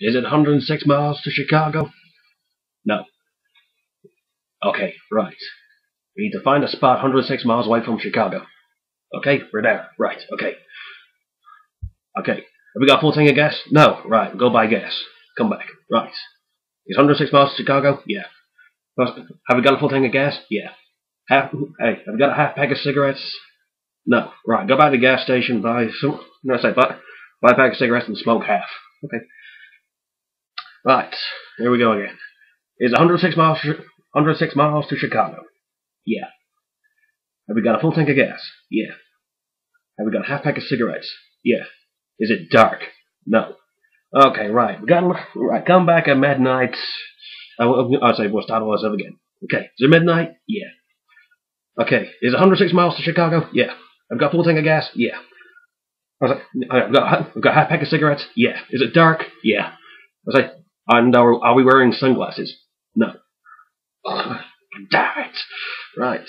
Is it 106 miles to Chicago? No. Okay, right. We need to find a spot 106 miles away from Chicago. Okay, we're there. Right, okay. Okay. Have we got a full tank of gas? No. Right, go buy gas. Come back. Right. Is 106 miles to Chicago? Yeah. Have we got a full tank of gas? Yeah. Half, hey, have we got a half pack of cigarettes? No. Right, go by the gas station, buy some, no, I say, buy, buy a pack of cigarettes and smoke half. Okay. Right, here we go again. Is 106 miles 106 miles to Chicago? Yeah. Have we got a full tank of gas? Yeah. Have we got a half pack of cigarettes? Yeah. Is it dark? No. Okay, right. We got right. Come back at midnight. Uh, I'll, uh, I'll say we'll start all this up again. Okay. Is it midnight? Yeah. Okay. Is 106 miles to Chicago? Yeah. I've got full tank of gas? Yeah. I was like, I've got, I've got a half pack of cigarettes? Yeah. Is it dark? Yeah. I was like, and are, are we wearing sunglasses? No. Ugh, damn it. Right.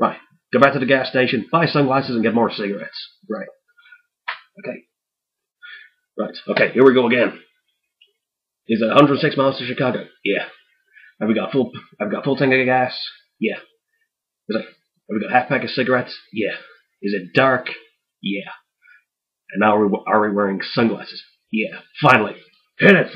Right. Go back to the gas station, buy sunglasses, and get more cigarettes. Right. Okay. Right. Okay, here we go again. Is it 106 miles to Chicago? Yeah. Have we got full? I've got full tank of gas. Yeah. Is it? Have we got half pack of cigarettes? Yeah. Is it dark? Yeah. And now are we, are we wearing sunglasses? Yeah. Finally, hit it.